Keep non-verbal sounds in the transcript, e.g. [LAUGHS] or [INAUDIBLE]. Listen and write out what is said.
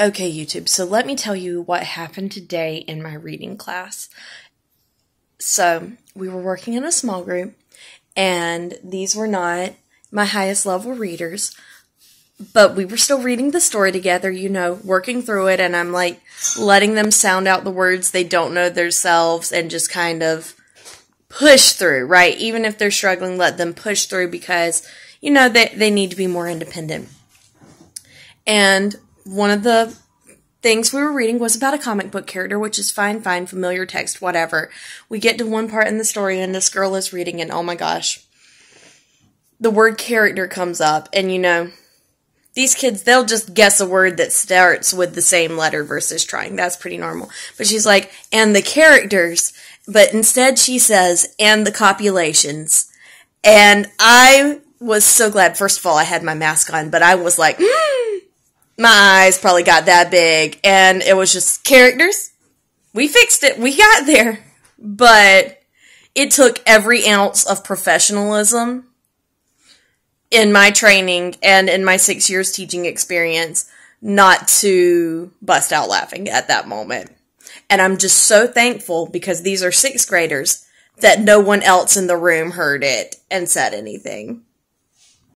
Okay, YouTube, so let me tell you what happened today in my reading class. So, we were working in a small group, and these were not my highest level readers, but we were still reading the story together, you know, working through it, and I'm like letting them sound out the words they don't know themselves and just kind of push through, right? Even if they're struggling, let them push through because, you know, they, they need to be more independent. And one of the things we were reading was about a comic book character, which is fine, fine, familiar text, whatever. We get to one part in the story, and this girl is reading, and oh my gosh, the word character comes up, and you know, these kids, they'll just guess a word that starts with the same letter versus trying. That's pretty normal. But she's like, and the characters, but instead she says, and the copulations. And I was so glad. First of all, I had my mask on, but I was like, hmm, my eyes probably got that big and it was just characters. We fixed it. We got [LAUGHS] there. But it took every ounce of professionalism in my training and in my six years teaching experience not to bust out laughing at that moment. And I'm just so thankful because these are sixth graders that no one else in the room heard it and said anything.